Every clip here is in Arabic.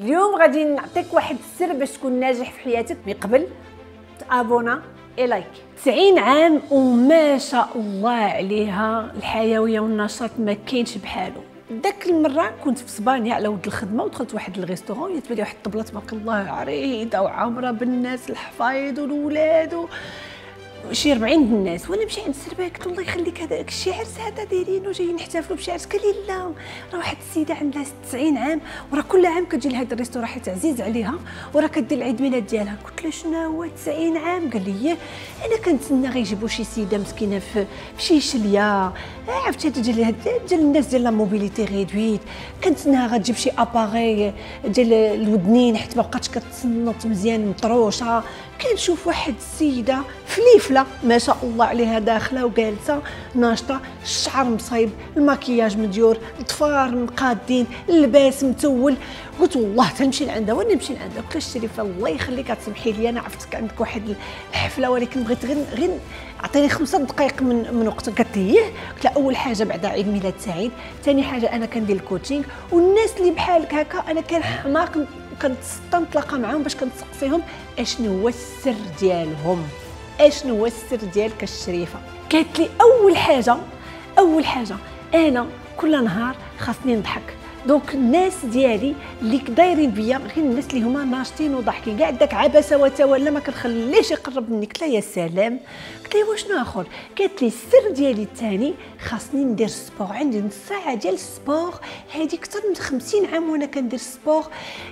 اليوم غادي نعطيك واحد السر باش تكون ناجح في حياتك من قبل تابونا et like 90 عام وما شاء الله عليها الحيوية والنشاط ما كاينش بحالو داك المرة كنت في إسبانيا على ود الخدمة ودخلت واحد ال restaurant يتبان لي واحد الطبلة تبارك الله عريضة وعامرة بالناس الحفايض والولاد. شي 40 الناس وأنا نمشي عند السربه قلت الله يخليك هذاك الشي عرس هذا دايرين وجايين نحتفلوا بشي عرس قال لي لا راه واحد السيدة عندها 90 عام وراه كل عام كتجي لهذا ال restaurant حيت عزيز عليها وراه كدير العيد ميلاد ديالها. قلت له شنو هو 90 عام؟ قال لي أنا كنتسنى غيجيبوا شي سيدة مسكينة في شي شلية. عرفتي تجي لها ديال الناس ديال la mobilité réduite كنتسناها غتجيب شي appareil ديال الودنين حيت ما بقاتش كتصنت مزيان مطروشة. كنشوف واحد السيدة فليفله ما شاء الله عليها داخلة وجالسة ناشطة الشعر مصايب الماكياج مديور الضفار مقادين اللباس متول. قلت والله تنمشي لعندها وأنا نمشي لعندها. قلت لها شريفة الله يخليك تسمحي لي أنا عرفتك عندك واحد الحفلة ولكن بغيت غير غير عطيني خمسة دقائق من من وقتك قالت لي قلت لها أول حاجة بعد عيد ميلاد سعيد ثاني حاجة أنا كندير ال coaching والناس اللي بحالك هكا أنا كان حماق كنتلاقى معاهم باش كنسقسيهم أشنو هو السر ديالهم. أشنو هو السر ديالك الشريفة؟ قالت لي أول حاجة أول حاجة أنا كل نهار خاصني نضحك. donc الناس ديالي اللي دايرين بيا غير الناس اللي هما ناشطين وضاحكين كاع داك عبس وتولى ما كنخليش يقرب منك قلت يا سلام. قلت لها واش آخر؟ قالت لي السر ديالي الثاني خاصني ندير sport. عندي نص ساعة ديال ال sport هذه أكثر من 50 عام وأنا كندير sport.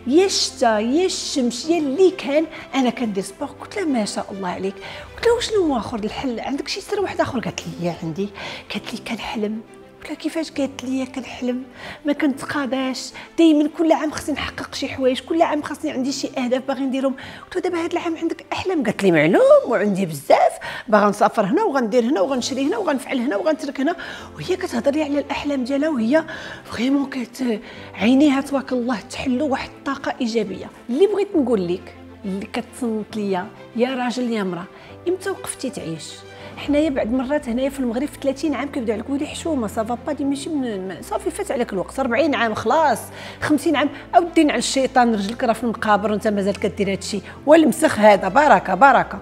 يا الشتا يا الشمس يا اللي كان أنا كندير سبور. قلت لها ما شاء الله عليك. قلت لها وشنو هو آخر؟ الحل عندك شي سر واحد آخر؟ قالت لي عندي. قالت لي كنحلم. قلت كيفاش قالت لي كنحلم ما كنتقاداش دائما كل عام خصني نحقق شي حوايج كل عام خصني عندي شي أهداف باغي نديرهم. قلت دابا هذا العام عندك أحلام؟ قالت لي معلوم وعندي بزاف. باغا نسافر هنا وغندير هنا وغنشري هنا وغنفعل هنا وغنترك هنا. وهي كتهضر لي على الأحلام ديالها وهي vraiment كانت عينيها تبارك الله تحلو واحد الطاقة إيجابية. اللي بغيت نقول لك اللي كتصنت ليا يا راجل يا مراه إمتى وقفتي تعيش؟ هنايا بعد مرات هنايا في المغرب في 30 عام كيبدا عليك ويلي حشومة ça va pas دي ماشي من صافي فات عليك الوقت. 40 عام خلاص. 50 عام أودي نعل الشيطان رجلك راه في المقابر وانت مازال كدير هادشي. والمسخ هذا بركة بركة.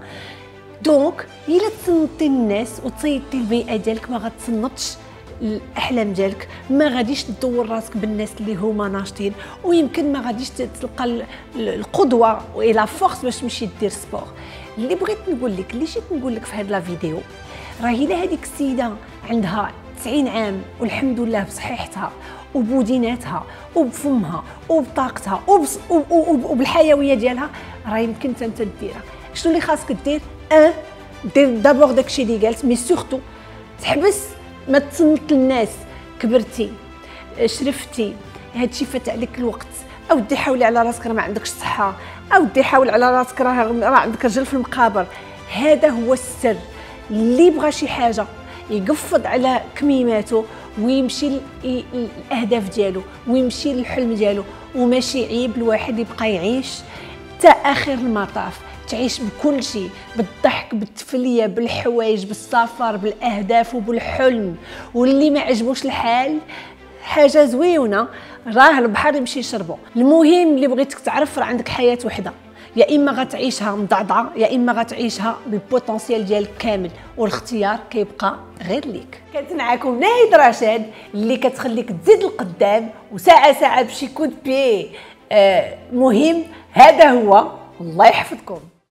donc إلا تصنتي الناس وتصيدتي البيئة ديالك ما غتصنتش الأحلام ديالك. ما غاديش تدور راسك بالناس اللي هما ناشطين ويمكن ما غاديش تلقى القدوة و la force باش تمشي دير sport اللي بغيت نقول لك اللي جيت نقول لك في هذا la vidéo راه إلا هذيك السيدة عندها 90 عام والحمد لله بصحيحتها وبوديناتها وبفمها وبطاقتها وبالحيوية ديالها راه يمكن أنت ديرها. شنو اللي خاصك دير؟ ان دير d'abord داكشي اللي قالت mais surtout تحبس ما تصنت للناس كبرتي شرفتي هادشي فات عليك الوقت. أودي حاولي على راسك راه ما عندكش صحة. أودي حاول على راسك راه راه عندك رجل في المقابر. هذا هو السر. اللي بغى شي حاجة يقبض على كميماته ويمشي الأهداف ديالو ويمشي للحلم ديالو. وماشي عيب الواحد يبقى يعيش حتى آخر المطاف. تعيش بكل شيء بالضحك بالتفلية بالحوايج بالسفر بالأهداف وبالحلم. واللي ما عجبوش الحال حاجة زويونه راه البحر يمشي يشربو. المهم اللي بغيتك تعرف راه عندك حياة وحدة. يا إما غتعيشها مضعضعة يا إما غتعيشها بال potentiel ديالك كامل. والاختيار كيبقى غير ليك. كانت معكم ناهد رشاد اللي كتخليك تزيد القدام وساعة ساعة بشي coup de pied آه مهم. هذا هو. الله يحفظكم.